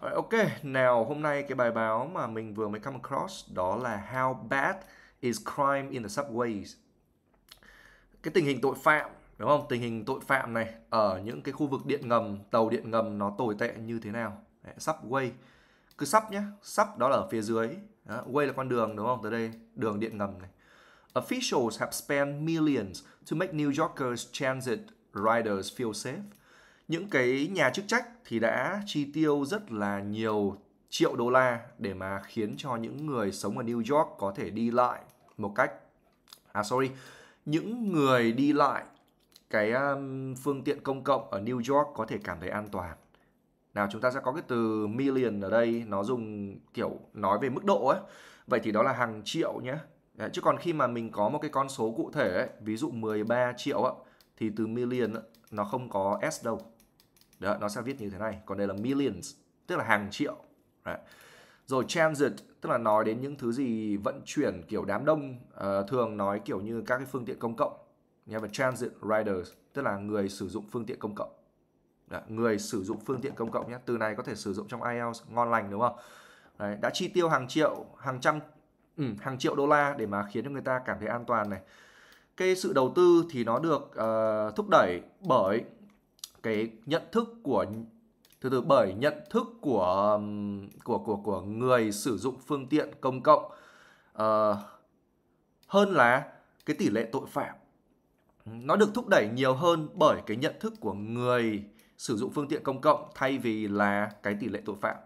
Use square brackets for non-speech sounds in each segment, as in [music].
Ok, nào hôm nay cái bài báo mà mình vừa mới come across đó là How bad is crime in the subways. Cái tình hình tội phạm, đúng không? Tình hình tội phạm này ở những cái khu vực điện ngầm, tàu điện ngầm nó tồi tệ như thế nào? Đấy, subway. Cứ sub nhé, sub đó là ở phía dưới. Đó, way là con đường đúng không? Tới đây đường điện ngầm này. Officials have spent millions to make New Yorkers transit riders feel safe những cái nhà chức trách thì đã chi tiêu rất là nhiều triệu đô la để mà khiến cho những người sống ở New York có thể đi lại một cách à sorry những người đi lại cái um, phương tiện công cộng ở New York có thể cảm thấy an toàn. Nào chúng ta sẽ có cái từ million ở đây nó dùng kiểu nói về mức độ ấy. Vậy thì đó là hàng triệu nhé. Đấy, chứ còn khi mà mình có một cái con số cụ thể ấy, ví dụ 13 triệu ấy, thì từ million ấy, nó không có s đâu đó, nó sẽ viết như thế này. Còn đây là millions, tức là hàng triệu. Đấy. Rồi transit, tức là nói đến những thứ gì vận chuyển kiểu đám đông, uh, thường nói kiểu như các cái phương tiện công cộng. Nhé, và transit riders, tức là người sử dụng phương tiện công cộng. Đấy, người sử dụng phương tiện công cộng nhé. Từ này có thể sử dụng trong IELTS ngon lành đúng không? Đấy, đã chi tiêu hàng triệu, hàng trăm, ừ, hàng triệu đô la để mà khiến cho người ta cảm thấy an toàn này. Cái sự đầu tư thì nó được uh, thúc đẩy bởi cái nhận thức của từ từ bởi nhận thức của um, của của của người sử dụng phương tiện công cộng uh, hơn là cái tỷ lệ tội phạm. Nó được thúc đẩy nhiều hơn bởi cái nhận thức của người sử dụng phương tiện công cộng thay vì là cái tỷ lệ tội phạm.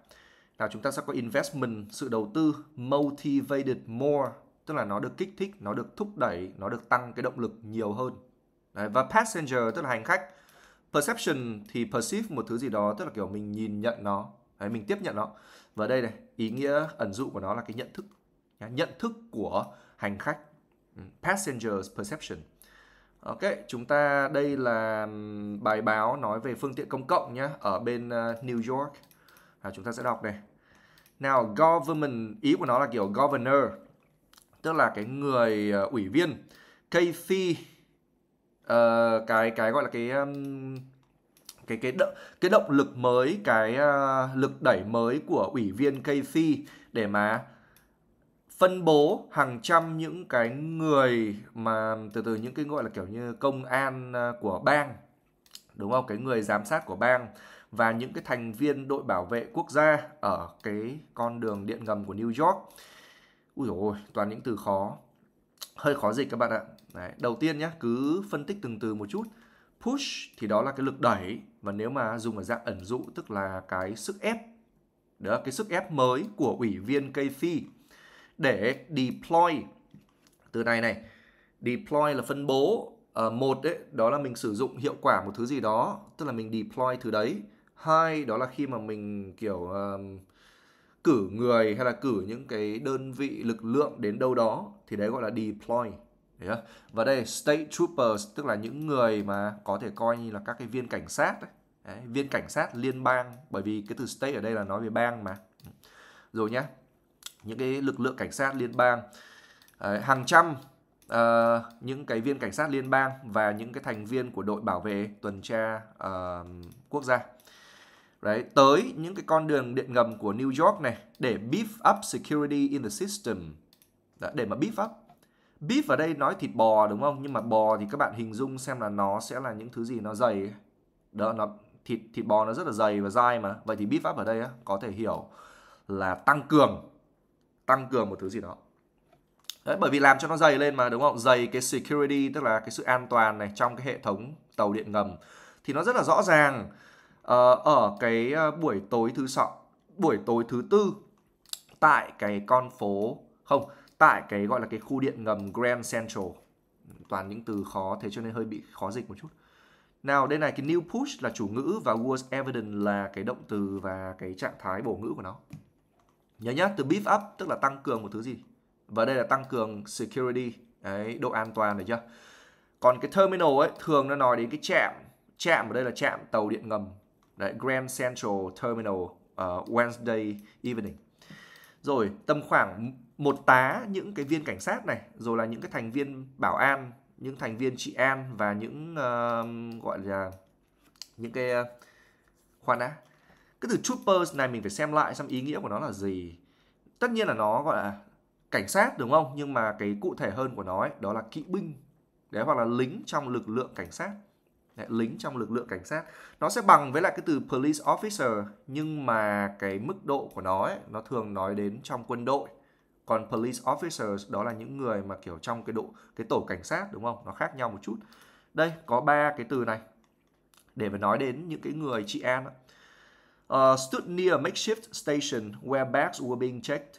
Nào chúng ta sẽ có investment sự đầu tư motivated more tức là nó được kích thích nó được thúc đẩy nó được tăng cái động lực nhiều hơn. Đấy, và passenger tức là hành khách perception thì perceive một thứ gì đó tức là kiểu mình nhìn nhận nó Đấy, mình tiếp nhận nó và đây này ý nghĩa ẩn dụ của nó là cái nhận thức nhận thức của hành khách ừ, passengers perception Ok, chúng ta đây là bài báo nói về phương tiện công cộng nhé ở bên uh, New York. À, chúng ta sẽ đọc này. Nào, government ý của nó là kiểu governor, tức là cái người uh, ủy viên. Kathy uh, cái cái gọi là cái um, cái cái động cái động lực mới cái uh, lực đẩy mới của ủy viên Casey để mà phân bố hàng trăm những cái người mà từ từ những cái gọi là kiểu như công an ờ, của bang đúng không? Cái người giám sát của bang và những cái thành viên đội bảo vệ quốc gia ở cái con đường điện ngầm của New York. Ui dồi toàn những từ khó. Hơi khó dịch các bạn ạ. Đấy, đầu tiên nhé cứ phân tích từng từ một chút. Push thì đó là cái lực đẩy và nếu mà dùng ở dạng ẩn dụ tức là cái sức ép đó cái sức ép mới của ủy viên Casey để deploy từ này này deploy là phân bố À, một đấy đó là mình sử dụng hiệu quả một thứ gì đó tức là mình deploy thứ đấy. Hai đó là khi mà mình kiểu uh, cử người hay là cử những cái đơn vị lực lượng đến đâu đó thì đấy gọi là deploy. Yeah. Và đây state troopers tức là những người mà có thể coi như là các cái viên cảnh sát đấy. Đấy, viên cảnh sát liên bang bởi vì cái từ state ở đây là nói về bang mà. Rồi nhá Những cái lực lượng cảnh sát liên bang Đấy, hàng trăm uh, những cái viên cảnh sát liên bang và những cái thành viên của đội bảo vệ tuần tra uh, quốc gia. Đấy, tới những cái con đường điện ngầm của New York này để beef up security in the system. Đấy, để mà beef up beef ở đây nói thịt bò đúng không? Nhưng mà bò thì các bạn hình dung xem là nó sẽ là những thứ gì nó dày đó nó thịt thịt bò nó rất là dày và dai mà. Vậy thì beef up ở đây á, có thể hiểu là tăng cường tăng cường một thứ gì đó. Đấy, bởi vì làm cho nó dày lên mà đúng không? Dày cái security tức là cái sự an toàn này trong cái hệ thống tàu điện ngầm thì nó rất là rõ ràng. Uh, ở cái ờ, buổi tối thứ sáu buổi tối thứ tư tại cái con phố không tại cái gọi là cái khu điện ngầm Grand Central. Toàn những từ khó thế cho nên hơi bị khó dịch một chút. Nào đây này cái new push là chủ ngữ và was evident là cái động từ và cái trạng thái bổ ngữ của nó. Nhớ nhá từ beef up tức là tăng cường một thứ gì? Và đây là tăng cường security. Đấy độ an toàn được chưa? Còn cái terminal ấy thường nó nói đến cái trạm. Trạm ở đây là trạm tàu điện ngầm. Đấy Grand Central Terminal uh, Wednesday evening. Rồi tầm khoảng một tá những cái viên cảnh sát này rồi là những cái thành viên bảo an những thành viên trị an và những uh, gọi là những cái uh, khoan đã. Cái từ troopers này mình phải xem lại xem ý nghĩa của nó là gì. Tất nhiên là nó gọi là cảnh sát đúng không? Nhưng mà cái cụ thể hơn của nó ấy, đó là kỵ binh. Đấy hoặc là lính trong lực lượng cảnh sát. Đấy, lính trong lực lượng cảnh sát. Nó sẽ bằng với lại cái từ police officer nhưng mà cái mức độ của nó ấy, nó thường nói đến trong quân đội còn police officers đó là những người mà kiểu trong cái độ cái tổ cảnh sát đúng không? Nó khác nhau một chút. Đây có ba cái từ này. Để mà nói đến những cái người chị em uh, ờ, stood near a makeshift station where bags were being checked.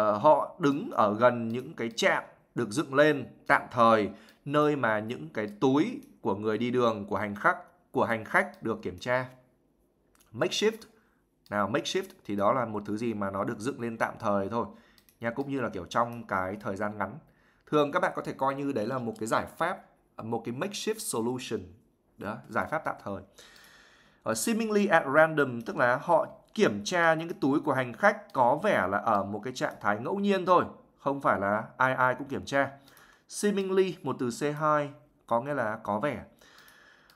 Uh, họ đứng ở gần những cái trạm được dựng lên tạm thời nơi mà những cái túi của người đi đường của hành khách của hành khách được kiểm tra. Makeshift. Nào makeshift thì đó là một thứ gì mà nó được dựng lên tạm thời thôi nha cũng như là kiểu trong cái thời gian ngắn. Thường các bạn có thể coi như đấy là một cái giải pháp một cái makeshift solution đó giải pháp tạm thời. Ở seemingly at random tức là họ kiểm tra những cái túi của hành khách có vẻ là ở một cái trạng thái ngẫu nhiên thôi không phải là ai ai cũng kiểm tra. Seemingly một từ C2 có nghĩa là có vẻ.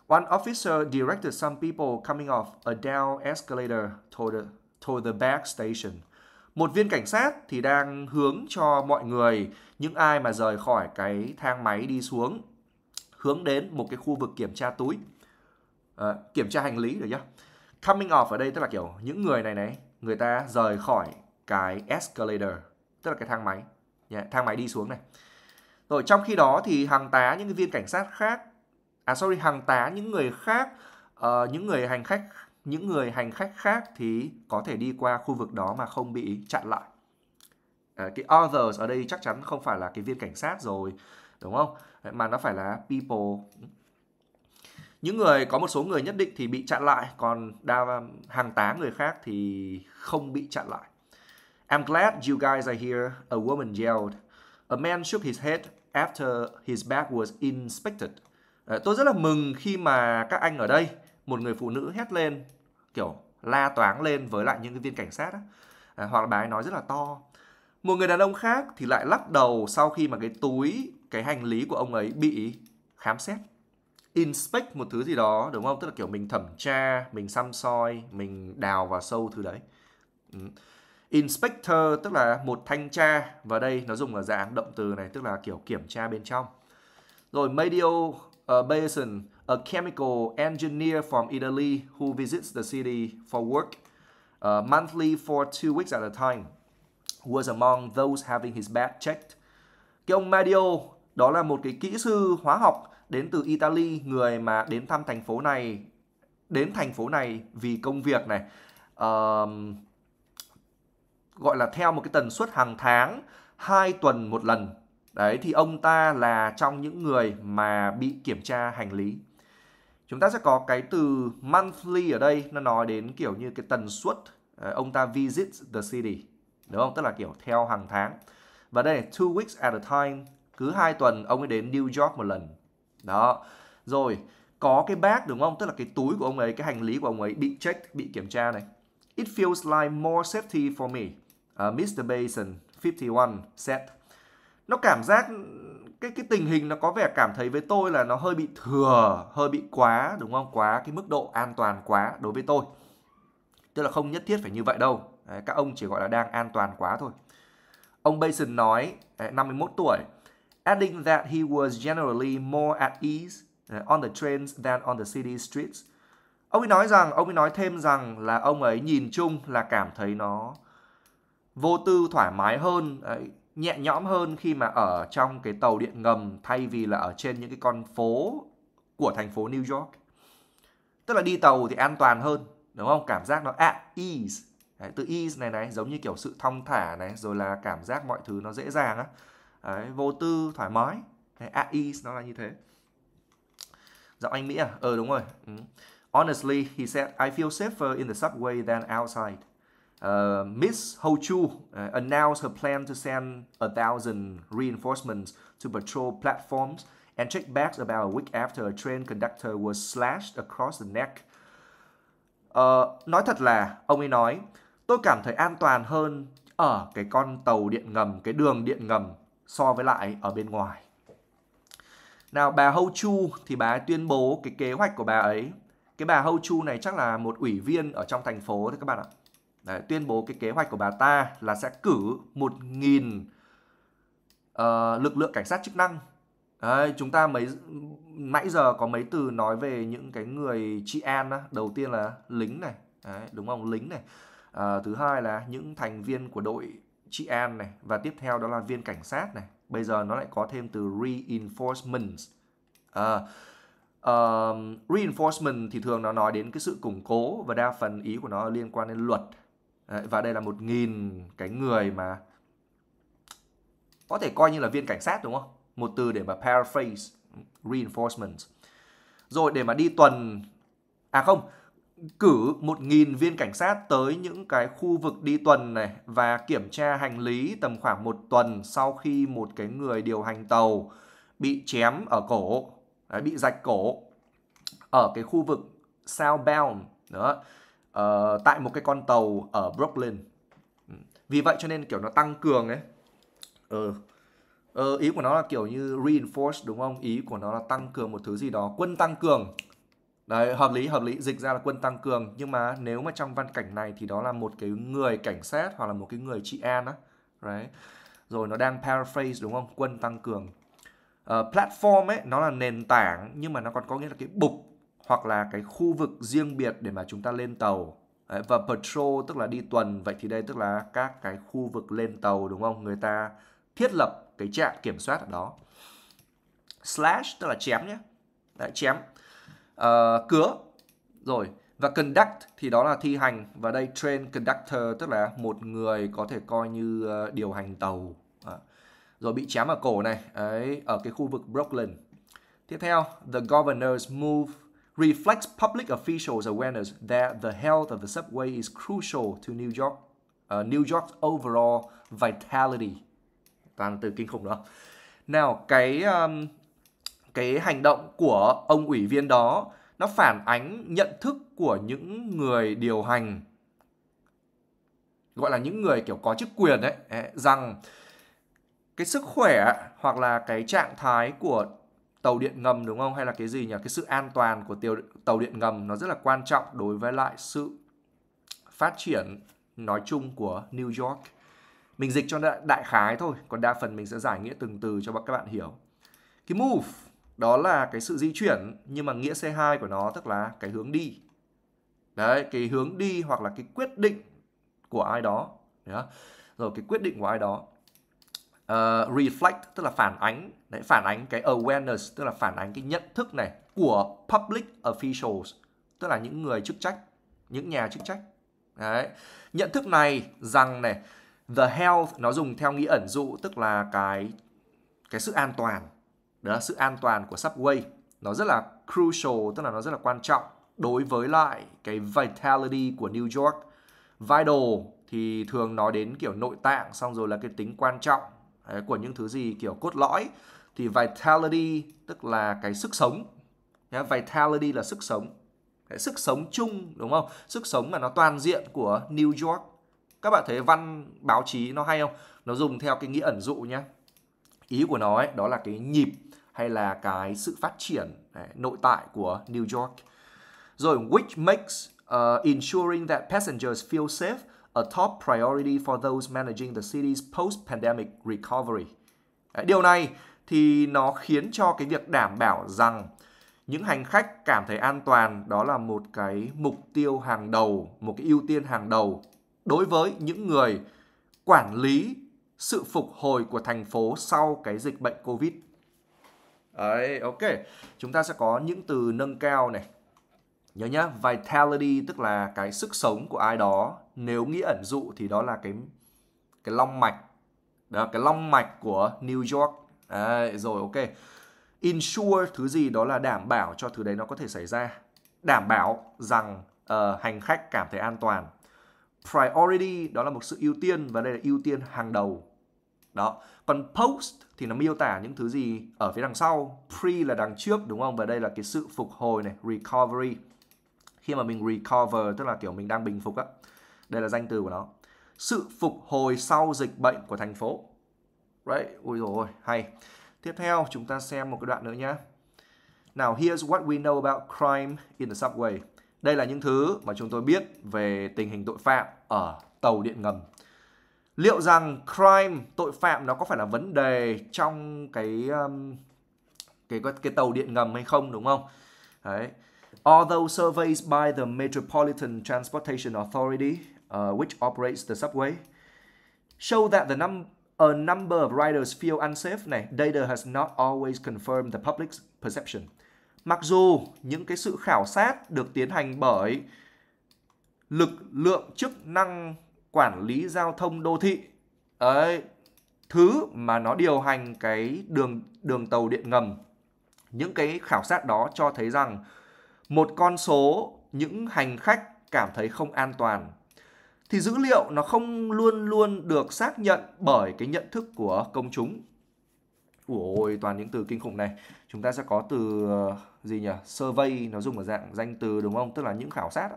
One officer directed some people coming off a down escalator toward the, toward the back station. Một viên cảnh sát thì đang hướng cho mọi người những ai mà rời khỏi cái thang máy đi xuống hướng đến một cái khu vực kiểm tra túi. À, kiểm tra hành lý rồi nhá. coming off ở đây tức là kiểu những người này này người ta rời khỏi cái escalator tức là cái thang máy. Yeah, thang máy đi xuống này. Rồi trong khi đó thì hàng tá những cái viên cảnh sát khác à sorry hàng tá những người khác uh, những người hành khách những người hành khách khác thì có thể đi qua khu vực đó mà không bị chặn lại. À, cái others ở đây chắc chắn không phải là cái viên cảnh sát rồi đúng không? Mà nó phải là people. Những người có một số người nhất định thì bị chặn lại còn đa hàng tá người khác thì không bị chặn lại. I'm glad you guys are here a woman yelled. A man shook his head after his bag was inspected. À, tôi rất là mừng khi mà các anh ở đây một người phụ nữ hét lên kiểu la toáng lên với lại những cái viên cảnh sát á. À, hoặc là bà ấy nói rất là to. Một người đàn ông khác thì lại lắc đầu sau khi mà cái túi cái hành lý của ông ấy bị khám xét. Inspect một thứ gì đó đúng không? Tức là kiểu mình thẩm tra mình xăm soi mình đào vào sâu thứ đấy. Ừ. inspector tức là một thanh tra và đây nó dùng ở dạng động từ này tức là kiểu kiểm tra bên trong. Rồi medial uh, ờ, Basin a chemical engineer from Italy who visits the city for work uh, monthly for two weeks at a time was among those having his bag checked. Cái ông Mario đó là một cái kỹ sư hóa học đến từ Italy người mà đến thăm thành phố này đến thành phố này vì công việc này. Uh, gọi là theo một cái tần suất hàng tháng hai tuần một lần. Đấy thì ông ta là trong những người mà bị kiểm tra hành lý chúng ta sẽ có cái từ monthly ở đây nó nói đến kiểu như cái tần suất ờ, ông ta visit the city đúng không? Tức là kiểu theo hàng tháng. Và đây là two weeks at a time cứ hai tuần ông ấy đến New York một lần. Đó. Rồi có cái bag đúng không? Tức là cái túi của ông ấy cái hành lý của ông ấy bị check bị kiểm tra này. It feels like more safety for me. Ờ, uh, Mr. Basin 51 said nó cảm giác cái cái tình hình nó có vẻ cảm thấy với tôi là nó hơi bị thừa hơi bị quá đúng không? Quá cái mức độ an toàn quá đối với tôi. Tức là không nhất thiết phải như vậy đâu. Đấy, các ông chỉ gọi là đang an toàn quá thôi. Ông Bason nói 51 tuổi adding that he was generally more at ease eh, on the trains than on the city streets. Ông ấy nói rằng, ông ấy nói thêm rằng là ông ấy nhìn chung là cảm thấy nó vô tư thoải mái hơn, nhẹ nhõm hơn khi mà ở trong cái tàu điện ngầm thay vì là ở trên những cái con phố của thành phố New York. Tức là đi tàu thì an toàn hơn, đúng không? Cảm giác nó at ease. Đấy, từ ease này này giống như kiểu sự thong thả này rồi là cảm giác mọi thứ nó dễ dàng á Đấy, vô tư thoải mái Đấy, at ease nó là như thế giọng anh Mỹ à ờ đúng rồi ừ. honestly he said I feel safer in the subway than outside Uh, Miss Ho Chu uh, announced her plan to send a thousand reinforcements to patrol platforms and check bags about a week after a train conductor was slashed across the neck. Uh, nói thật là, ông ấy nói, tôi cảm thấy an toàn hơn ở cái con tàu điện ngầm, cái đường điện ngầm so với lại ở bên ngoài. Nào bà Hou Chu thì bà ấy tuyên bố cái kế hoạch của bà ấy cái bà Hou Chu này chắc là một ủy viên ở trong thành phố thôi các bạn ạ Đấy, tuyên bố cái kế hoạch của bà ta là sẽ cử 1.000 uh, ờ, lực lượng cảnh sát chức năng. Đấy, chúng ta mấy nãy giờ có mấy từ nói về những cái người trị an đó. đầu tiên là lính này. Đấy, đúng không? Lính này. Uh, thứ hai là những thành viên của đội trị an này. Và tiếp theo đó là viên cảnh sát này. Bây giờ nó lại có thêm từ reinforcements. Uh, uh, reinforcement thì thường nó nói đến cái sự củng cố và đa phần ý của nó liên quan đến luật. Đấy, và đây là một nghìn cái người mà có thể coi như là viên cảnh sát đúng không? Một từ để mà paraphrase reinforcement rồi để mà đi tuần à không cử một nghìn viên cảnh sát tới những cái khu vực đi tuần này và kiểm tra hành lý tầm khoảng một tuần sau khi một cái người điều hành tàu bị chém ở cổ, đấy, bị rạch cổ ở cái khu vực southbound đó uh, tại một cái con tàu ở Brooklyn. Ừ. Vì vậy cho nên kiểu nó tăng cường ấy. Ừ. Ờ, ý của nó là kiểu như reinforce đúng không? Ý của nó là tăng cường một thứ gì đó, quân tăng cường. Đấy, hợp lý, hợp lý, dịch ra là quân tăng cường. Nhưng mà nếu mà trong văn cảnh này thì đó là một cái người cảnh sát hoặc là một cái người trị an á. Đấy. Rồi nó đang paraphrase đúng không? Quân tăng cường. Uh, platform ấy, nó là nền tảng nhưng mà nó còn có nghĩa là cái bục hoặc là cái khu vực riêng biệt để mà chúng ta lên tàu. Đấy, và patrol tức là đi tuần, vậy thì đây tức là các cái khu vực lên tàu đúng không? Người ta thiết lập cái trạm kiểm soát ở đó. Slash tức là chém nhé. Đấy, chém. Ờ, uh, cứa. Rồi. Và conduct thì đó là thi hành. Và đây train conductor tức là một người có thể coi như uh, điều hành tàu. À. Rồi bị chém ở cổ này. ấy ở cái khu vực Brooklyn. Tiếp theo, the governor's move reflects public officials' awareness that the health of the subway is crucial to New York, uh, New York's overall vitality. Toàn từ kinh khủng đó. Nào, cái um, cái hành động của ông ủy viên đó nó phản ánh nhận thức của những người điều hành gọi là những người kiểu có chức quyền đấy rằng cái sức khỏe hoặc là cái trạng thái của tàu điện ngầm đúng không? Hay là cái gì nhỉ? Cái sự an toàn của tàu tàu điện ngầm nó rất là quan trọng đối với lại sự phát triển nói chung của New York. Mình dịch cho đại, đại khái thôi còn đa phần mình sẽ giải nghĩa từng từ cho các bạn hiểu. Cái move đó là cái sự di chuyển nhưng mà nghĩa C2 của nó tức là cái hướng đi. Đấy cái hướng đi hoặc là cái quyết định của ai đó. Rồi cái quyết định của ai đó uh, reflect tức là phản ánh. Đấy, phản ánh cái awareness tức là phản ánh cái nhận thức này của public officials tức là những người chức trách những nhà chức trách. Đấy. Nhận thức này rằng này the health nó dùng theo nghĩa ẩn dụ tức là cái cái sự an toàn. Đó là sự an toàn của subway. Nó rất là crucial tức là nó rất là quan trọng đối với lại cái vitality của New York. Vital thì thường nói đến kiểu nội tạng xong rồi là cái tính quan trọng đấy, của những thứ gì kiểu cốt lõi. Thì vitality tức là cái sức sống. Nhá, vitality là sức sống. Cái sức sống chung đúng không? Sức sống mà nó toàn diện của New York. Các bạn thấy văn báo chí nó hay không? Nó dùng theo cái nghĩa ẩn dụ nhé ý của nó ấy đó là cái nhịp hay là cái sự phát triển đấy, nội tại của New York. Rồi which makes uh, ensuring that passengers feel safe a top priority for those managing the city's post-pandemic recovery. Điều này thì nó khiến cho cái việc đảm bảo rằng những hành khách cảm thấy an toàn đó là một cái mục tiêu hàng đầu, một cái ưu tiên hàng đầu đối với những người quản lý sự phục hồi của thành phố sau cái dịch bệnh Covid. Đấy, ok. Chúng ta sẽ có những từ nâng cao này. Nhớ nhá, vitality tức là cái sức sống của ai đó. Nếu nghĩa ẩn dụ thì đó là cái cái long mạch. Đó cái long mạch của New York. Đấy, rồi ok. insure thứ gì đó là đảm bảo cho thứ đấy nó có thể xảy ra. Đảm bảo rằng uh, hành khách cảm thấy an toàn. Priority đó là một sự ưu tiên và đây là ưu tiên hàng đầu. Đó. Còn post thì nó miêu tả những thứ gì ở phía đằng sau. Pre là đằng trước đúng không? Và đây là cái sự phục hồi này, recovery. Khi mà mình recover tức là kiểu mình đang bình phục á. Đây là danh từ của nó. Sự phục hồi sau dịch bệnh của thành phố. Right? Ui rồi hay. Tiếp theo chúng ta xem một cái đoạn nữa nhé. Now here's what we know about crime in the subway. Đây là những thứ mà chúng tôi biết về tình hình tội phạm ở tàu điện ngầm. Liệu rằng crime, tội phạm nó có phải là vấn đề trong cái um, cái cái tàu điện ngầm hay không đúng không? Đấy. Although surveys by the Metropolitan Transportation Authority, uh, which operates the subway, show that the num a number of riders feel unsafe. Này, data has not always confirmed the public's perception. Mặc dù những cái sự khảo sát được tiến hành bởi lực lượng chức năng quản lý giao thông đô thị ấy thứ mà nó điều hành cái đường đường tàu điện ngầm những cái khảo sát đó cho thấy rằng một con số những hành khách cảm thấy không an toàn thì dữ liệu nó không luôn luôn được xác nhận bởi cái nhận thức của công chúng. Ôi toàn những từ kinh khủng này. Chúng ta sẽ có từ ờ, gì nhỉ? Survey nó dùng ở dạng danh từ đúng không? Tức là những khảo sát.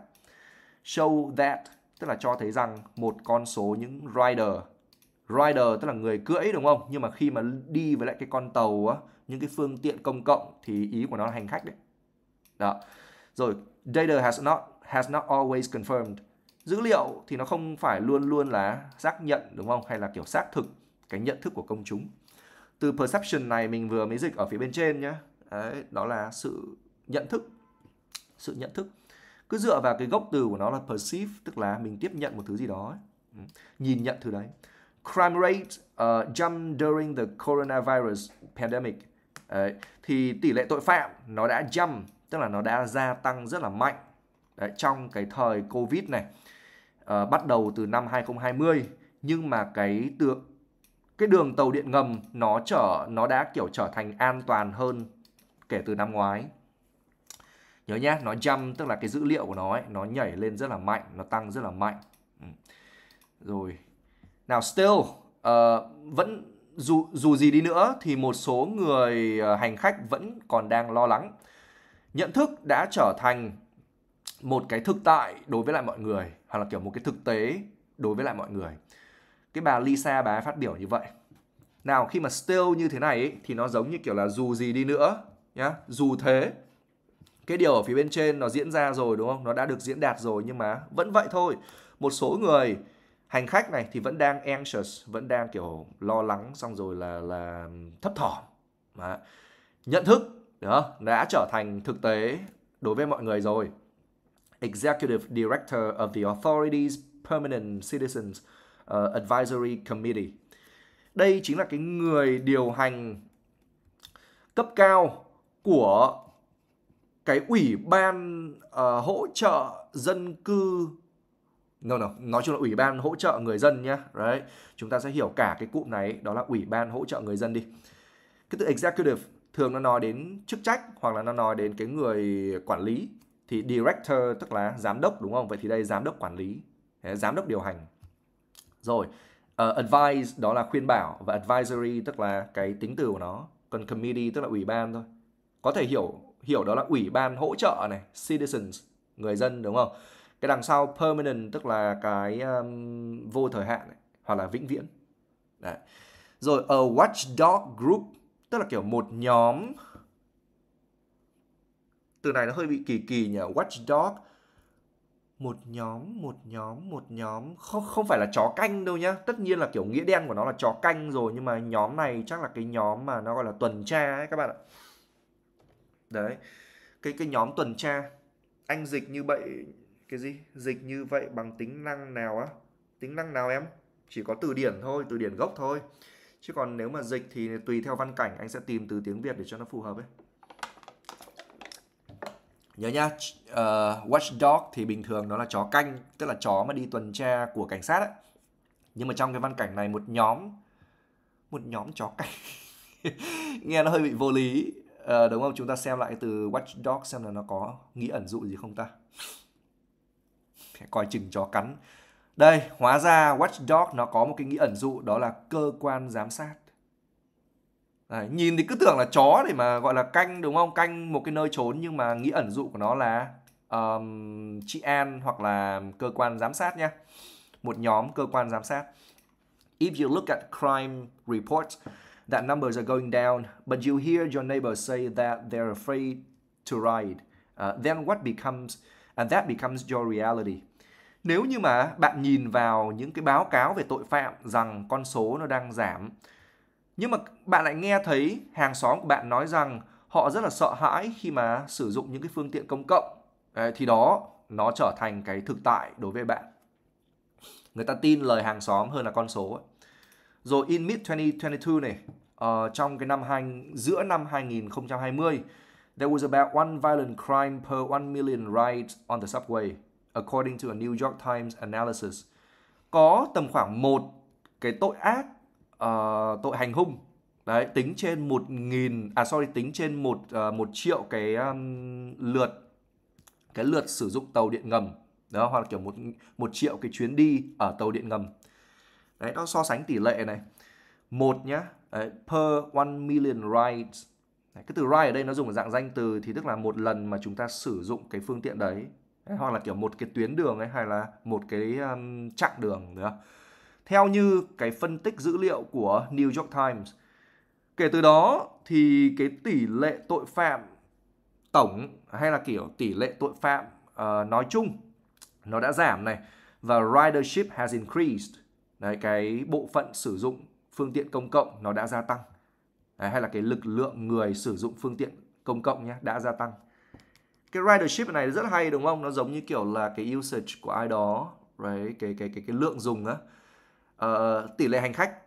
Show that tức là cho thấy rằng một con số những rider rider tức là người cưỡi đúng không? Nhưng mà khi mà đi với lại cái con tàu á, những cái phương tiện công cộng thì ý của nó là hành khách đấy. Đó. Rồi data has not has not always confirmed dữ liệu thì nó không phải luôn luôn là xác nhận đúng không? Hay là kiểu xác thực cái nhận thức của công chúng. Từ perception này mình vừa mới dịch ở phía bên trên nhé Đấy, đó là sự nhận thức. Sự nhận thức. Cứ dựa vào cái gốc từ của nó là perceive tức là mình tiếp nhận một thứ gì đó ấy. Ừ, nhìn nhận thứ đấy. Crime rate ờ, uh, jumped during the coronavirus pandemic. Đấy, thì tỷ lệ tội phạm nó đã jump tức là nó đã gia tăng rất là mạnh đấy, trong cái thời covid này uh, bắt đầu từ năm 2020 nhưng mà cái tượng cái đường tàu điện ngầm nó trở nó đã kiểu trở thành an toàn hơn kể từ năm ngoái. Nhớ nhé nó jump tức là cái dữ liệu của nó ấy, nó nhảy lên rất là mạnh nó tăng rất là mạnh. Ừ. rồi nào still uh, vẫn dù dù gì đi nữa thì một số người uh, hành khách vẫn còn đang lo lắng. Nhận thức đã trở thành một cái thực tại đối với lại mọi người hoặc là kiểu một cái thực tế đối với lại mọi người. Cái bà Lisa bà ấy phát biểu như vậy. Nào khi mà still như thế này ấy, thì nó giống như kiểu là dù gì đi nữa nhá dù thế. Cái điều ở phía bên trên nó diễn ra rồi đúng không? Nó đã được diễn đạt rồi nhưng mà vẫn vậy thôi. Một số người hành khách này thì vẫn đang anxious vẫn đang kiểu lo lắng xong rồi là là thấp thỏm. Mà nhận thức đó đã trở thành thực tế đối với mọi người rồi executive director of the authority's permanent citizens uh, advisory committee. Đây chính là cái người điều hành cấp cao của cái ủy ban uh, hỗ trợ dân cư no, no, nói chung là ủy ban hỗ trợ người dân nhé right. chúng ta sẽ hiểu cả cái cụm này đó là ủy ban hỗ trợ người dân đi cái từ executive thường nó nói đến chức trách hoặc là nó nói đến cái người quản lý thì director tức là giám đốc đúng không? Vậy thì đây giám đốc quản lý, giám đốc điều hành. Rồi, ờ, uh, advise đó là khuyên bảo và advisory tức là cái tính từ của nó. Còn committee tức là ủy ban thôi. Có thể hiểu hiểu đó là ủy ban hỗ trợ này, citizens, người dân đúng không? Cái đằng sau permanent tức là cái um, vô thời hạn này, hoặc là vĩnh viễn. Đấy. Rồi a watchdog group tức là kiểu một nhóm từ này nó hơi bị kỳ kỳ nhỉ. Watchdog. Một nhóm một nhóm một nhóm. Không không phải là chó canh đâu nhá. Tất nhiên là kiểu nghĩa đen của nó là chó canh rồi, nhưng mà nhóm này chắc là cái nhóm mà nó gọi là tuần tra ấy các bạn ạ. Đấy. Cái cái nhóm tuần tra. Anh dịch như vậy, cái gì? Dịch như vậy bằng tính năng nào á? Tính năng nào em? Chỉ có từ điển thôi, từ điển gốc thôi. Chứ còn nếu mà dịch thì tùy theo văn cảnh, anh sẽ tìm từ tiếng việt để cho nó phù hợp ấy nhớ nhá uh, watchdog thì bình thường nó là chó canh tức là chó mà đi tuần tra của cảnh sát ấy. nhưng mà trong cái văn cảnh này một nhóm một nhóm chó canh [laughs] nghe nó hơi bị vô lý. Uh, đúng không? Chúng ta xem lại từ watchdog xem là nó có nghĩa ẩn dụ gì không ta? Coi chừng chó cắn. Đây hóa ra watchdog nó có một cái nghĩa ẩn dụ đó là cơ quan giám sát. Đấy, nhìn thì cứ tưởng là chó để mà gọi là canh đúng không? Canh một cái nơi trốn nhưng mà nghĩ ẩn dụ của nó là um, chị An hoặc là cơ quan giám sát nhé. Một nhóm cơ quan giám sát. If you look at crime reports, that numbers are going down, but you hear your neighbors say that they're afraid to ride. Uh, then what becomes and that becomes your reality. Nếu như mà bạn nhìn vào những cái báo cáo về tội phạm rằng con số nó đang giảm nhưng mà bạn lại nghe thấy hàng xóm của bạn nói rằng họ rất là sợ hãi khi mà sử dụng những cái phương tiện công cộng. Đấy, thì đó nó trở thành cái thực tại đối với bạn. Người ta tin lời hàng xóm hơn là con số ấy. rồi in mid 2022 này uh, trong cái năm hai giữa năm 2020 there was about one violent crime per one million rides on the subway according to a New York Times analysis. Có tầm khoảng một cái tội ác uh, tội hành hung. Đấy tính trên một nghìn à sorry tính trên một uh, một triệu cái um, lượt cái lượt sử dụng tàu điện ngầm. Đó hoặc là kiểu một một triệu cái chuyến đi ở tàu điện ngầm. Đấy nó so sánh tỷ lệ này. Một nhá đấy, per one million rides. Đấy, cái từ ride ở đây nó dùng ở dạng danh từ thì tức là một lần mà chúng ta sử dụng cái phương tiện đấy, đấy hoặc là kiểu một cái tuyến đường ấy hay là một cái um, chặng đường nữa theo như cái phân tích dữ liệu của New York Times kể từ đó thì cái tỷ lệ tội phạm tổng hay là kiểu tỷ lệ tội phạm uh, nói chung nó đã giảm này và ridership has increased. Đấy cái bộ phận sử dụng phương tiện công cộng nó đã gia tăng. Đấy, hay là cái lực lượng người sử dụng phương tiện công cộng nhé đã gia tăng. Cái ridership này rất hay đúng không? Nó giống như kiểu là cái usage của ai đó right? cái cái cái cái lượng dùng á uh, tỷ lệ hành khách.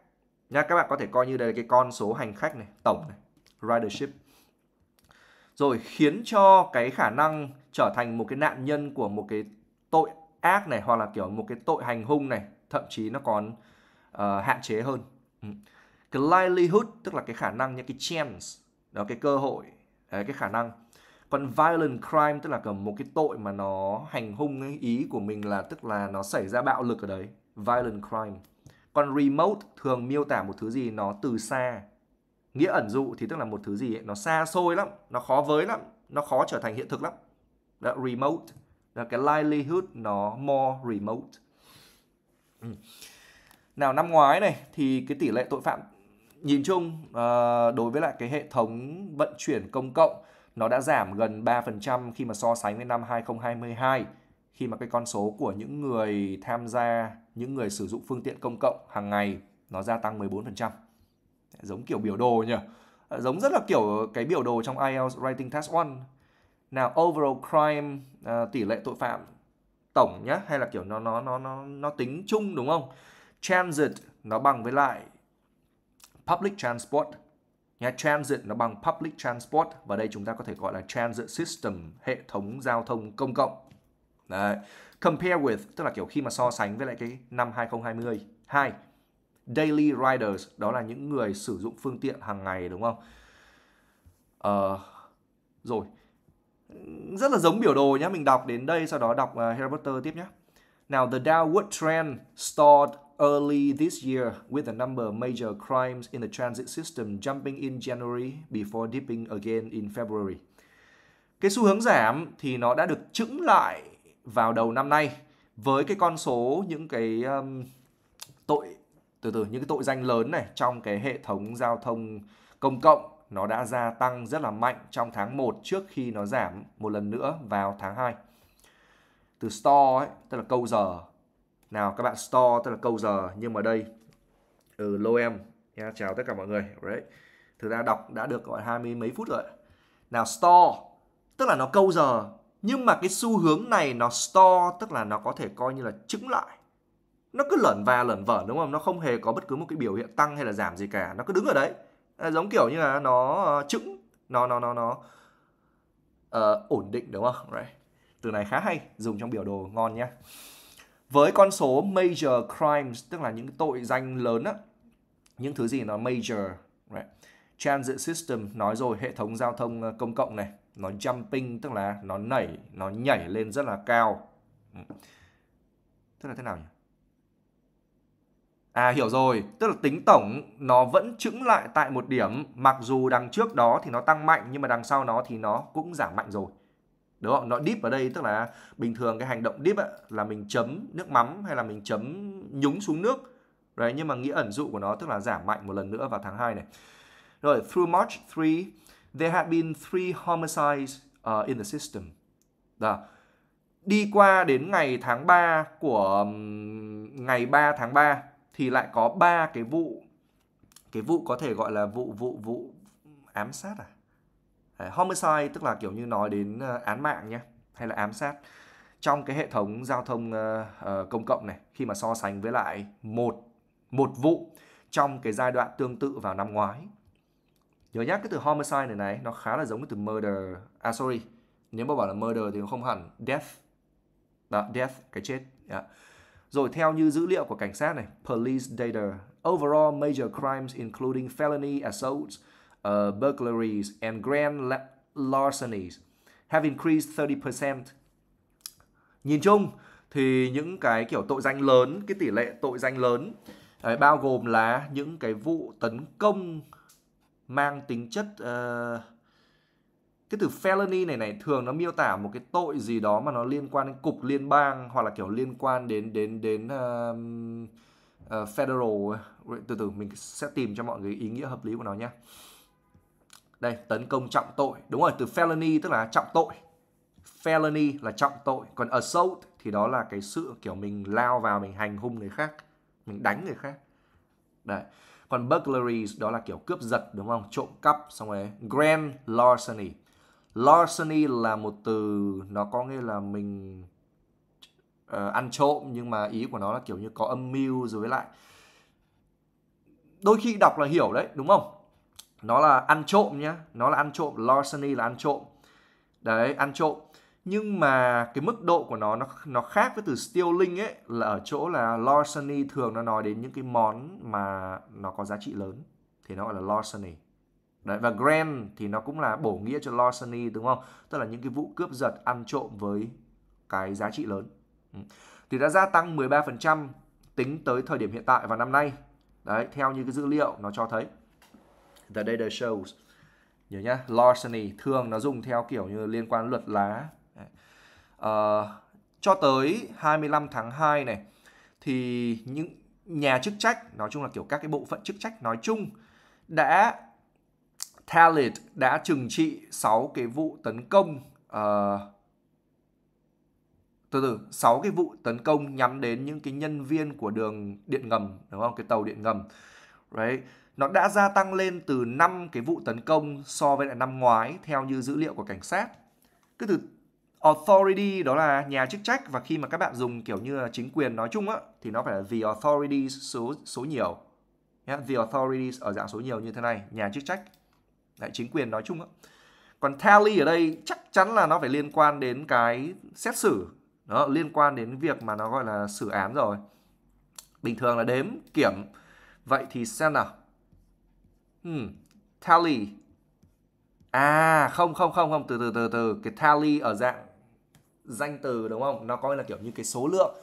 Nha các bạn có thể coi như đây là cái con số hành khách này tổng này ridership. Rồi khiến cho cái khả năng trở thành một cái nạn nhân của một cái tội ác này hoặc là kiểu một cái tội hành hung này thậm chí nó còn uh, hạn chế hơn. Ừ. Cái livelihood tức là cái khả năng những cái chance đó cái cơ hội đấy, cái khả năng. Còn violent crime tức là cầm một cái tội mà nó hành hung ấy, ý của mình là tức là nó xảy ra bạo lực ở đấy. Violent crime còn remote thường miêu tả một thứ gì nó từ xa. Nghĩa ẩn dụ thì tức là một thứ gì ấy, nó xa xôi lắm nó khó với lắm nó khó trở thành hiện thực lắm. Đó, remote. Là cái livelihood nó more remote. Ừ. nào năm ngoái này thì cái tỷ lệ tội phạm nhìn chung uh, đối với lại cái hệ thống vận chuyển công cộng nó đã giảm gần 3% khi mà so sánh với năm 2022 khi mà cái con số của những người tham gia, những người sử dụng phương tiện công cộng hàng ngày nó gia tăng 14%. Giống kiểu biểu đồ nhỉ? Ờ, giống rất là kiểu cái biểu đồ trong IELTS Writing Test 1. Nào overall crime uh, tỷ lệ tội phạm tổng nhá hay là kiểu nó nó nó nó nó tính chung đúng không? Transit nó bằng với lại public transport nhá transit nó bằng public transport và đây chúng ta có thể gọi là transit system hệ thống giao thông công cộng Đấy. Compare with tức là kiểu khi mà so sánh với lại cái năm 2020. Hai, daily riders đó là những người sử dụng phương tiện hàng ngày đúng không? Uh, rồi. Rất là giống biểu đồ nhé, mình đọc đến đây sau đó đọc uh, Harry Potter tiếp nhé. Now the downward trend started early this year with a number of major crimes in the transit system jumping in January before dipping again in February. Cái xu hướng giảm thì nó đã được chững lại vào đầu năm nay với cái con số những cái um, tội từ từ những cái tội danh lớn này trong cái hệ thống giao thông công cộng nó đã gia tăng rất là mạnh trong tháng 1 trước khi nó giảm một lần nữa vào tháng 2. Từ store ấy, tức là câu giờ. Nào các bạn store tức là câu giờ nhưng mà đây ừ lô em nha, chào tất cả mọi người. Right. Thực ra đọc đã được gọi hai mươi mấy phút rồi. Nào store tức là nó câu giờ nhưng mà cái xu hướng này nó store tức là nó có thể coi như là trứng lại. Nó cứ lẩn và lẩn vẩn đúng không? Nó không hề có bất cứ một cái biểu hiện tăng hay là giảm gì cả. Nó cứ đứng ở đấy. À, giống kiểu như là nó ờ, trứng. Chững nó nó nó nó uh, ổn định đúng không? Right. từ này khá hay. Dùng trong biểu đồ ngon nhá. Với con số major crimes tức là những tội danh lớn á. Những thứ gì nó major transit system nói rồi hệ thống giao thông ờ, công cộng này nó jumping tức là nó nảy nó nhảy lên rất là cao ừ. tức là thế nào nhỉ À hiểu rồi, tức là tính tổng nó vẫn chững lại tại một điểm mặc dù đằng trước đó thì nó tăng mạnh nhưng mà đằng sau nó thì nó cũng giảm mạnh rồi. Đúng không? Nó dip ở đây tức là bình thường cái hành động dip ấy, là mình chấm nước mắm hay là mình chấm nhúng xuống nước. Đấy nhưng mà nghĩa ẩn dụ của nó tức là giảm mạnh một lần nữa vào tháng 2 này. Rồi, through March 3 There had been three homicides uh, in the system. Đó. Đi qua đến ngày tháng 3 của um, ngày 3 tháng 3 thì lại có ba cái vụ cái vụ có thể gọi là vụ vụ vụ ám sát à? Đấy, homicide tức là kiểu như nói đến uh, án mạng nhé hay là ám sát trong cái hệ thống giao thông uh, uh, công cộng này khi mà so sánh với lại một một vụ trong cái giai đoạn tương tự vào năm ngoái nhớ nhắc cái từ homicide này này nó khá là giống cái từ murder. À sorry nếu mà bảo là murder thì nó không hẳn. Death. Đó death cái chết. Yeah. rồi theo như dữ liệu của cảnh sát này police data. Overall major crimes including felony assaults uh, burglaries and grand larcenies have increased 30% nhìn chung thì những cái kiểu tội danh lớn cái tỷ lệ tội danh lớn đấy, bao gồm là những cái vụ tấn công mang tính chất uh, cái từ felony này này thường nó miêu tả một cái tội gì đó mà nó liên quan đến cục liên bang hoặc là kiểu liên quan đến đến đến uh, uh, federal từ từ mình sẽ tìm cho mọi người ý nghĩa hợp lý của nó nhé. Đây tấn công trọng tội. Đúng rồi từ felony tức là trọng tội. Felony là trọng tội. Còn assault thì đó là cái sự kiểu mình lao vào mình hành hung người khác mình đánh người khác. Đấy còn burglaries đó là kiểu cướp giật đúng không? Trộm cắp xong rồi grand larceny. Larceny là một từ nó có nghĩa là mình uh, ăn trộm nhưng mà ý của nó là kiểu như có âm mưu rồi với lại đôi khi đọc là hiểu đấy đúng không? Nó là ăn trộm nhá nó là ăn trộm larceny là ăn trộm. Đấy ăn trộm nhưng mà cái mức độ của nó nó nó khác với từ stealing ấy là ở chỗ là larceny thường nó nói đến những cái món mà nó có giá trị lớn thì nó gọi là larceny Đấy, và grand thì nó cũng là bổ nghĩa cho larceny đúng không? Tức là những cái vụ cướp giật ăn trộm với cái giá trị lớn. Ừ. Thì đã gia tăng 13% tính tới thời điểm hiện tại vào năm nay. Đấy, theo như cái dữ liệu nó cho thấy. The data shows. Nhớ nhá, larceny thường nó dùng theo kiểu như liên quan luật lá À, cho tới 25 tháng 2 này thì những nhà chức trách nói chung là kiểu các cái bộ phận chức trách nói chung đã Talit đã trừng trị 6 cái vụ tấn công uh, từ từ 6 cái vụ tấn công nhắm đến những cái nhân viên của đường điện ngầm đúng không? Cái tàu điện ngầm. Right nó đã gia tăng lên từ 5 cái vụ tấn công so với lại năm ngoái theo như dữ liệu của cảnh sát. Cứ từ authority đó là nhà chức trách. Và khi mà các bạn dùng kiểu như là chính quyền nói chung á thì nó phải là the authorities số số nhiều. Yeah, the authorities ở dạng số nhiều như thế này nhà chức trách. Đấy, chính quyền nói chung á. Còn tally ở đây chắc chắn là nó phải liên quan đến cái xét xử. Đó liên quan đến việc mà nó gọi là xử án rồi. Bình thường là đếm kiểm. Vậy thì xem nào. Hmm, tally. À không không không không. Từ từ từ từ. Cái tally ở dạng danh từ đúng không? Nó coi là kiểu như cái số lượng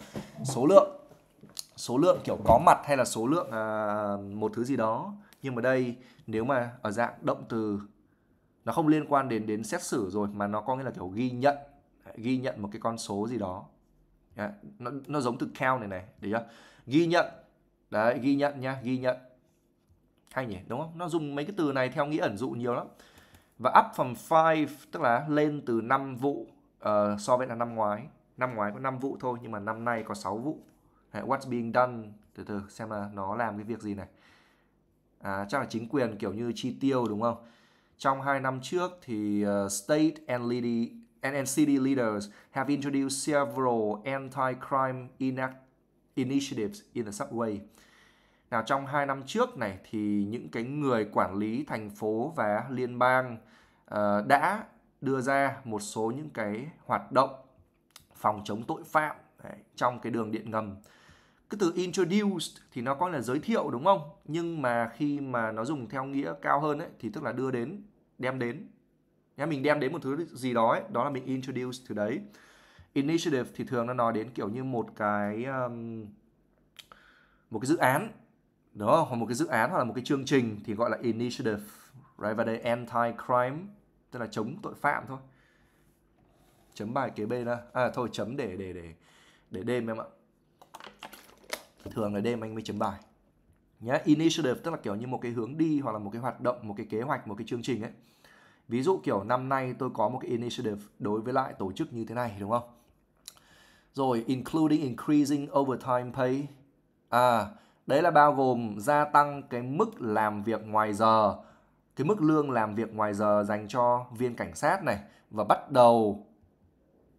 số lượng số lượng kiểu có mặt hay là số lượng à, một thứ gì đó. Nhưng mà đây nếu mà ở dạng động từ nó không liên quan đến đến xét xử rồi mà nó có nghĩa là kiểu ghi nhận ghi nhận một cái con số gì đó. Dạ, nó, nó giống từ count này này để chưa? Ghi nhận đấy ghi nhận nha ghi nhận. Hay nhỉ đúng không? Nó dùng mấy cái từ này theo nghĩa ẩn dụ nhiều lắm. Và up from 5 tức là lên từ 5 vụ uh, so với là năm ngoái. Năm ngoái có 5 vụ thôi nhưng mà năm nay có 6 vụ. What's being done? Từ từ xem là nó làm cái việc gì này. À, chắc là chính quyền kiểu như chi tiêu đúng không? Trong hai năm trước thì uh, state and, lady, and, and city leaders have introduced several anti-crime initiatives in the subway. Nào trong hai năm trước này thì những cái người quản lý thành phố và liên bang uh, đã đưa ra một số những cái hoạt động phòng chống tội phạm đấy, trong cái đường điện ngầm. Cái từ introduced thì nó có là giới thiệu đúng không? Nhưng mà khi mà nó dùng theo nghĩa cao hơn ấy thì tức là đưa đến đem đến. Nhá mình đem đến một thứ gì đó ấy, đó là mình introduce từ đấy. Initiative thì thường nó nói đến kiểu như một cái um, một cái dự án đó hoặc một cái dự án hoặc là một cái chương trình thì gọi là initiative right? Và đây anti crime tức là chống tội phạm thôi. Chấm bài kế bên ra à thôi, chấm để để để để đêm em ạ. Thường là đêm anh mới chấm bài. Nhé initiative tức là kiểu như một cái hướng đi hoặc là một cái hoạt động, một cái kế hoạch, một cái chương trình ấy. Ví dụ kiểu năm nay tôi có một cái initiative đối với lại tổ chức như thế này, đúng không? Rồi, including increasing overtime pay. À đấy là bao gồm gia tăng cái mức làm việc ngoài giờ cái mức lương làm việc ngoài giờ dành cho viên cảnh sát này và bắt đầu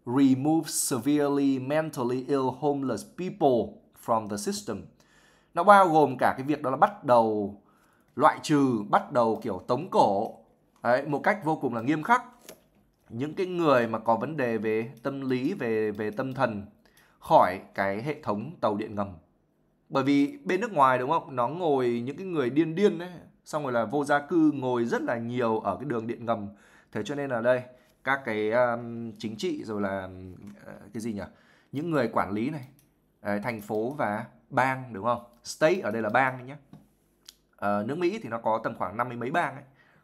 remove severely mentally ill homeless people from the system. Nó bao gồm cả cái việc đó là bắt đầu loại trừ, bắt đầu kiểu tống cổ đấy, một cách vô cùng là nghiêm khắc những cái người mà có vấn đề về tâm lý, về về tâm thần khỏi cái hệ thống tàu điện ngầm. Bởi vì bên nước ngoài đúng không? Nó ngồi những cái người điên điên đấy, xong rồi là vô gia cư ngồi rất là nhiều ở cái đường điện ngầm. Thế cho nên là đây các cái um, chính trị rồi là uh, cái gì nhỉ những người quản lý này uh, thành phố và bang đúng không state ở đây là bang nhé uh, ờ, nước Mỹ thì nó có tầm khoảng năm mươi mấy bang ấy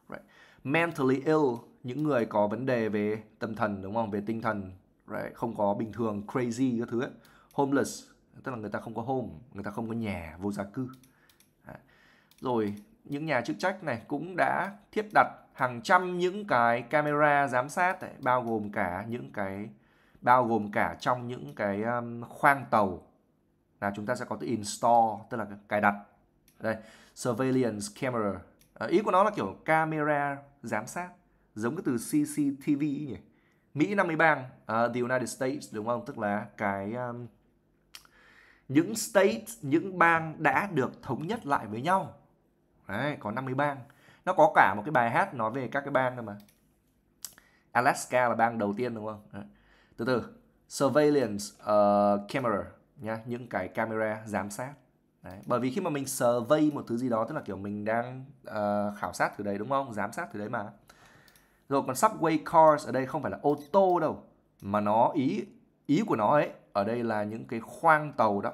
right. mentally ill những người có vấn đề về tâm thần đúng không về tinh thần right. không có bình thường crazy các thứ ấy. homeless tức là người ta không có home người ta không có nhà vô gia cư Đấy. rồi những nhà chức trách này cũng đã thiết đặt hàng trăm những cái camera giám sát ấy, bao gồm cả những cái bao gồm cả trong những cái um, khoang tàu. Là chúng ta sẽ có từ install tức là cài đặt. Đây surveillance camera. À, ý của nó là kiểu camera giám sát giống cái từ CCTV nhỉ? Mỹ 50 bang uh, the United States đúng không? Tức là cái um, những state những bang đã được thống nhất lại với nhau. Đấy, có 50 bang. Nó có cả một cái bài hát nói về các cái bang thôi mà. Alaska là bang đầu tiên đúng không? Đấy. từ từ. Surveillance uh, camera nhá những cái camera giám sát. Đấy. bởi vì khi mà mình survey một thứ gì đó tức là kiểu mình đang uh, khảo sát từ đấy đúng không? Giám sát từ đấy mà. Rồi còn subway cars ở đây không phải là ô tô đâu mà nó ý ý của nó ấy ở đây là những cái khoang tàu đó.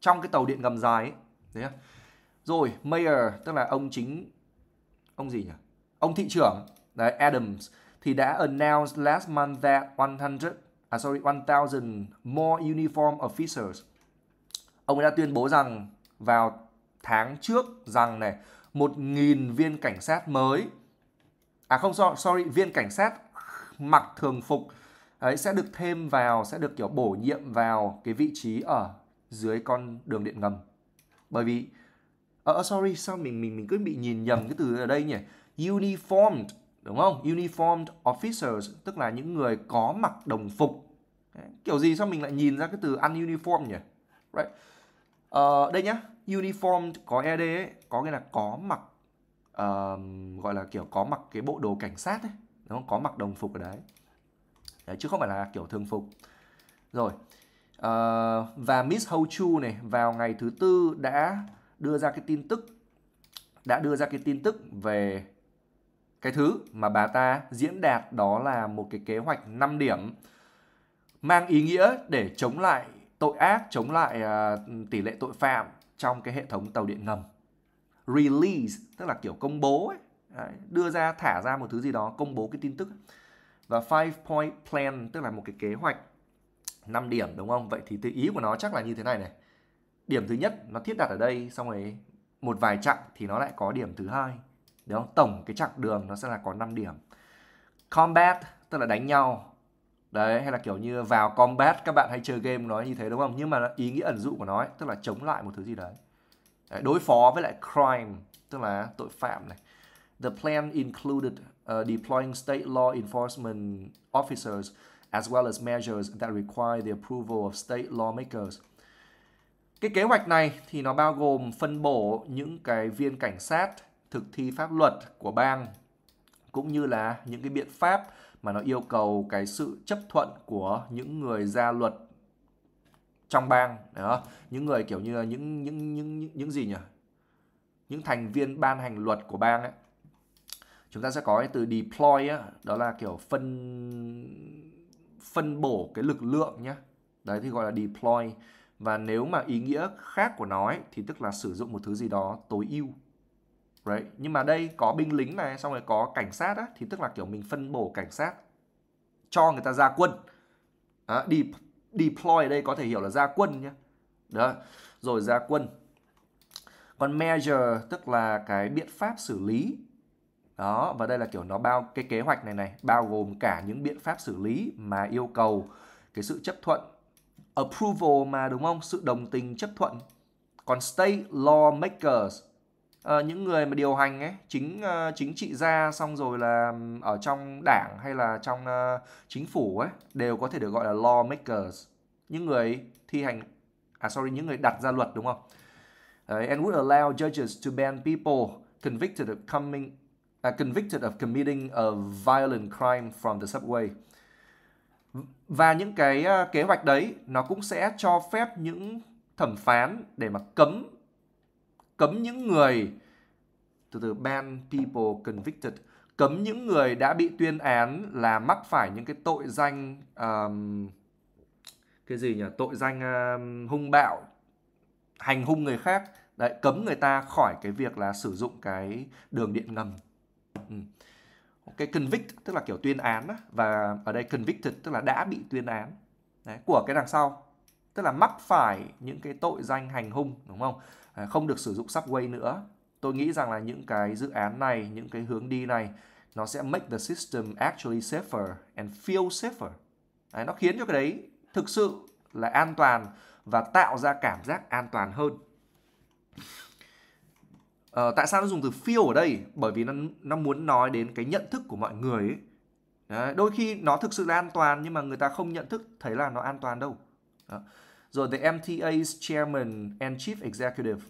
Trong cái tàu điện ngầm dài ấy đấy rồi mayor tức là ông chính, ông gì nhỉ? Ông thị trưởng đấy, Adams thì đã announce last month that 100 à sorry 1000 more uniform officers. Ông ấy đã tuyên bố rằng vào tháng trước rằng này 1.000 viên cảnh sát mới à không sorry, viên cảnh sát mặc thường phục, ấy, sẽ được thêm vào, sẽ được, kiểu, bổ nhiệm vào cái vị trí ở dưới con đường điện ngầm bởi vì uh, sorry sao mình mình mình cứ bị nhìn nhầm cái từ ở đây nhỉ? Uniformed đúng không? Uniformed officers tức là những người có mặc đồng phục. Kiểu gì sao mình lại nhìn ra cái từ ununiform nhỉ? Right. Uh, đây nhá uniformed có ed ấy có nghĩa là có mặc uh, gọi là kiểu có mặc cái bộ đồ cảnh sát ấy đúng không? Có mặc đồng phục ở đấy, đấy chứ không phải là kiểu thường phục. Rồi uh, và Miss Ho Chu này vào ngày thứ tư đã đưa ra cái tin tức đã đưa ra cái tin tức về cái thứ mà bà ta diễn đạt đó là một cái kế hoạch 5 điểm mang ý nghĩa để chống lại tội ác, chống lại uh, tỷ lệ tội phạm trong cái hệ thống tàu điện ngầm. Release tức là kiểu công bố ấy, Đấy, đưa ra thả ra một thứ gì đó công bố cái tin tức và five point plan tức là một cái kế hoạch 5 điểm đúng không? Vậy thì từ ý của nó chắc là như thế này này điểm thứ nhất nó thiết đặt ở đây xong rồi một vài chặng thì nó lại có điểm thứ hai đúng không? Tổng cái chặng đường nó sẽ là có 5 điểm. Combat tức là đánh nhau. Đấy hay là kiểu như vào combat các bạn hay chơi game nói như thế đúng không? Nhưng mà ý nghĩa ẩn dụ của nó ấy, tức là chống lại một thứ gì đấy. đấy đối phó với lại crime tức là tội phạm này. The plan included uh, deploying state law enforcement officers as well as measures that require the approval of state lawmakers cái kế hoạch này thì nó bao gồm phân bổ những cái viên cảnh sát thực thi pháp luật của bang cũng như là những cái biện pháp mà nó yêu cầu cái sự chấp thuận của những người ra luật trong bang đó. Những người kiểu như là những những những những, những gì nhỉ? Những thành viên ban hành luật của bang ấy. Chúng ta sẽ có cái từ deploy ấy, đó là kiểu phân phân bổ cái lực lượng nhé đấy thì gọi là deploy và nếu mà ý nghĩa khác của nó ấy, thì tức là sử dụng một thứ gì đó tối ưu. Right? nhưng mà đây có binh lính này xong rồi có cảnh sát á, thì tức là kiểu mình phân bổ cảnh sát cho người ta ra quân. À, de deploy ở đây có thể hiểu là ra quân nhé đó rồi ra quân. Còn measure tức là cái biện pháp xử lý. Đó và đây là kiểu nó bao cái kế hoạch này này bao gồm cả những biện pháp xử lý mà yêu cầu cái sự chấp thuận approval mà đúng không? Sự đồng tình chấp thuận. Còn state lawmakers à, những người mà điều hành ấy chính uh, chính trị gia xong rồi là ở trong đảng hay là trong uh, chính phủ ấy đều có thể được gọi là lawmakers. Những người thi hành à sorry những người đặt ra luật đúng không? Uh, and would allow judges to ban people convicted of coming uh, convicted of committing a violent crime from the subway và những cái ờ, kế hoạch đấy nó cũng sẽ cho phép những thẩm phán để mà cấm cấm những người từ từ ban people convicted cấm những người đã bị tuyên án là mắc phải những cái tội danh um, cái gì nhỉ? Tội danh um, hung bạo hành hung người khác. Đấy cấm người ta khỏi cái việc là sử dụng cái đường điện ngầm. Ừ cái convict tức là kiểu tuyên án đó. và ở đây convicted tức là đã bị tuyên án. Đấy, của cái đằng sau. Tức là mắc phải những cái tội danh hành hung đúng không? À, không được sử dụng subway nữa. Tôi nghĩ rằng là những cái dự án này những cái hướng đi này nó sẽ make the system actually safer and feel safer. Đấy, nó khiến cho cái đấy thực sự là an toàn và tạo ra cảm giác an toàn hơn. Ờ, tại sao nó dùng từ feel ở đây? Bởi vì nó nó muốn nói đến cái nhận thức của mọi người ấy. Đấy, đôi khi nó thực sự là an toàn nhưng mà người ta không nhận thức thấy là nó an toàn đâu. Đó. Rồi the MTA's chairman and chief executive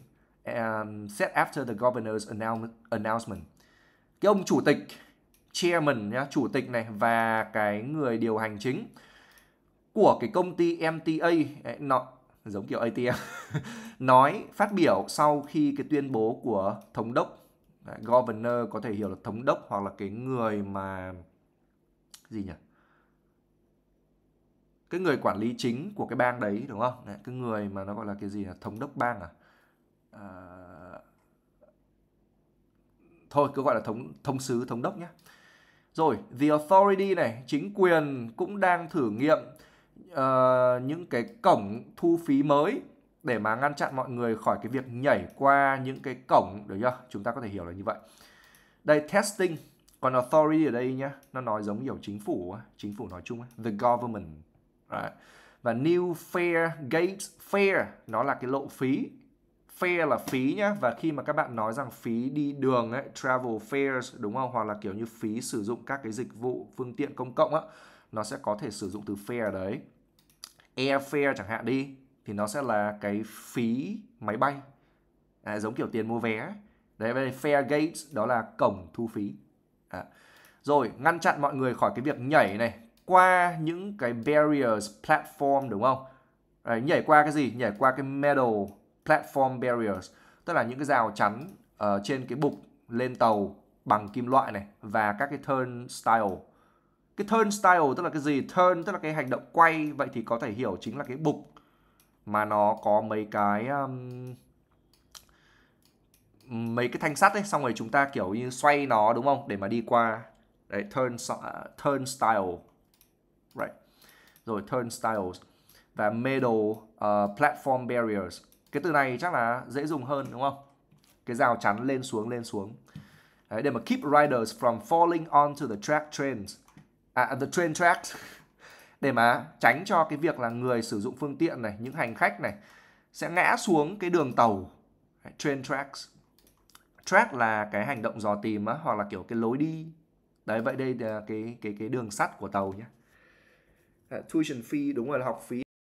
um, said after the governor's announcement. Cái ông chủ tịch, chairman nhá, chủ tịch này và cái người điều hành chính của cái công ty MTA nó giống kiểu ATM [laughs] nói phát biểu sau khi cái tuyên bố của thống đốc à, governor có thể hiểu là thống đốc hoặc là cái người mà gì nhỉ? Cái người quản lý chính của cái bang đấy đúng không? Đấy, cái người mà nó gọi là cái gì là thống đốc bang à, à thôi cứ gọi là thống thống sứ thống đốc nhé. Rồi the authority này chính quyền cũng đang thử nghiệm uh, những cái cổng thu phí mới để mà ngăn chặn mọi người khỏi cái việc nhảy qua những cái cổng được chưa? Chúng ta có thể hiểu là như vậy. Đây testing, còn authority ở đây nhá, nó nói giống kiểu chính phủ, chính phủ nói chung, the government. Right. Và new fare gate fare nó là cái lộ phí. Fare là phí nhá và khi mà các bạn nói rằng phí đi đường ấy, travel fares đúng không? Hoặc là kiểu như phí sử dụng các cái dịch vụ phương tiện công cộng á, nó sẽ có thể sử dụng từ fare đấy airfare chẳng hạn đi thì nó sẽ là cái phí máy bay. À, giống kiểu tiền mua vé. Đấy đây fare gates đó là cổng thu phí. À. rồi ngăn chặn mọi người khỏi cái việc nhảy này. Qua những cái barriers platform đúng không? À, nhảy qua cái gì? Nhảy qua cái metal platform barriers. Tức là những cái rào chắn uh, trên cái bục lên tàu bằng kim loại này và các cái turnstile cái turn style tức là cái gì? Turn tức là cái hành động quay vậy thì có thể hiểu chính là cái bục mà nó có mấy cái um, mấy cái thanh sắt ấy. Xong rồi chúng ta kiểu như xoay nó đúng không? Để mà đi qua. Đấy turn uh, à, turnstile right. Rồi turn styles và metal uh, ờ, platform barriers. Cái từ này chắc là dễ dùng hơn đúng không? Cái rào chắn lên xuống lên xuống. Đấy, để mà keep riders from falling onto the track trains à, the train tracks. Để mà tránh cho cái việc là người sử dụng phương tiện này những hành khách này sẽ ngã xuống cái đường tàu. Train tracks. Track là cái hành động dò tìm á, hoặc là kiểu cái lối đi. Đấy vậy đây là cái cái cái đường sắt của tàu nhé. Tuition fee đúng rồi là học phí.